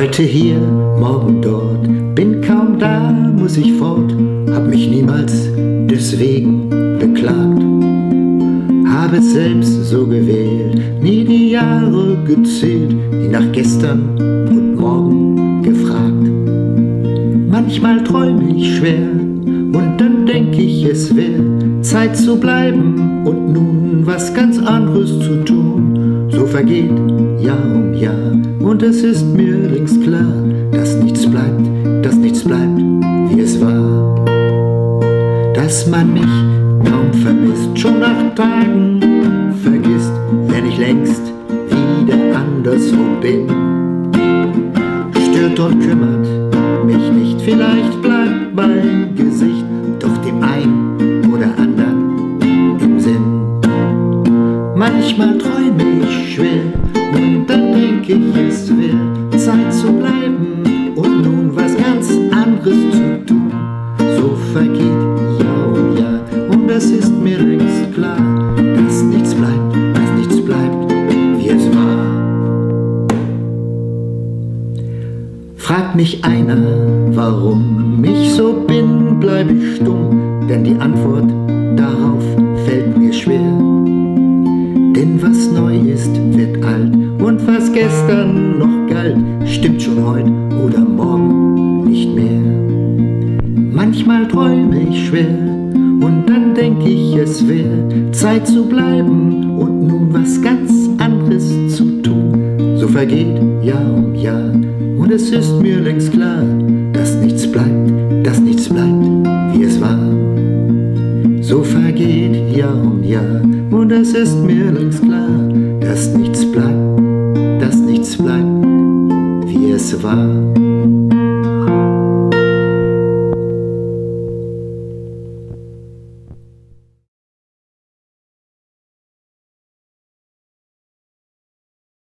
Heute hier, morgen dort, bin kaum da, muss ich fort, hab mich niemals deswegen beklagt. Habe es selbst so gewählt, nie die Jahre gezählt, die nach gestern und morgen gefragt. Manchmal träume ich schwer und dann denk ich, es wär Zeit zu bleiben und nun was ganz anderes zu tun. So vergeht Jahr um Jahr und es ist mir längst klar, dass nichts bleibt, dass nichts bleibt, wie es war. Dass man mich kaum vermisst, schon nach Tagen vergisst, wenn ich längst wieder anderswo bin. Stört und kümmert mich nicht, vielleicht bleibt mein Gesicht doch dem einen oder anderen im Sinn. Manchmal träume ich schwer und ich, es wäre Zeit zu bleiben und nun was ganz anderes zu tun. So vergeht Jahr um Jahr und es ist mir längst klar, dass nichts bleibt, dass nichts bleibt, wie es war. Fragt mich einer, warum ich so bin, bleib ich stumm, denn die Antwort was gestern noch galt, stimmt schon heute oder morgen nicht mehr. Manchmal träume ich schwer und dann denk ich, es wäre Zeit zu bleiben und nun was ganz anderes zu tun. So vergeht Jahr um Jahr und es ist mir längst klar, dass nichts bleibt, dass nichts bleibt, wie es war. So vergeht Jahr um Jahr und es ist mir längst klar, dass nichts bleibt, nichts bleibt, wie es war.